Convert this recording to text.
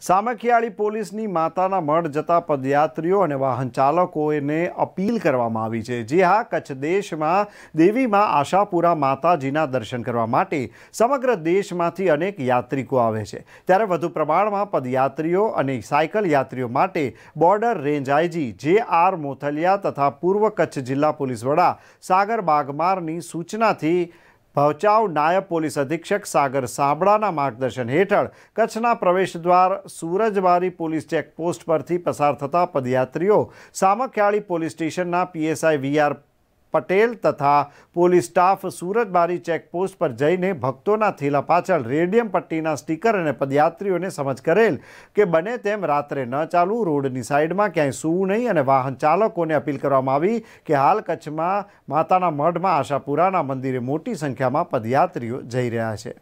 સામખિયાળી પોલીસની માતાના મઢ જતા પદયાત્રીઓ અને વાહન ચાલકોને અપીલ કરવામાં આવી છે. જે હા, કચ્છ દેશમાં દેવીમાં આશાપુરા માતાજીના દર્શન કરવા માટે સમગ્ર દેશમાંથી અનેક યાત્રિકો આવે છે. ત્યારે વધુ પ્રમાણમાં પદયાત્રીઓ અને સાયકલ યાત્રીઓ માટે border range IG J R Mothaliya તથા પૂર્વ કચ્છ જિલ્લા પોલીસ વડા સાગર બાગમારની સૂચનાથી ભચાઉ નાયબ પોલીસ અધિક્ષક સાગર સાબડાના માર્ગદર્શન હેઠળ કચ્છના પ્રવેશદ્વાર સૂરજવારી પોલીસ ચેકપોસ્ટ પરથી પસાર થતા પદયાત્રીઓ સામખિયાળી પોલીસ સ્ટેશનના પીએસઆઈ વીઆર પટેલ તથા પોલીસ સ્ટાફ સુરજબારી ચેકપોસ્ટ પર જઈને ભક્તોના થેલા પાછળ રેડિયમ પટ્ટીના સ્ટીકર અને પદયાત્રીઓને સમજ કરેલ કે બને તેમ રાત્રે ન ચાલવું, રોડની સાઈડમાં ક્યાંય સૂવું નહીં અને વાહન ચાલકોને અપીલ કરવામાં આવી કે હાલ કચ્છમાં, માતાના મઢમાં, આશાપુરાના મંદિરે મોટી સંખ્યામાં પદયાત્રીઓ જઈ રહ્યા છે.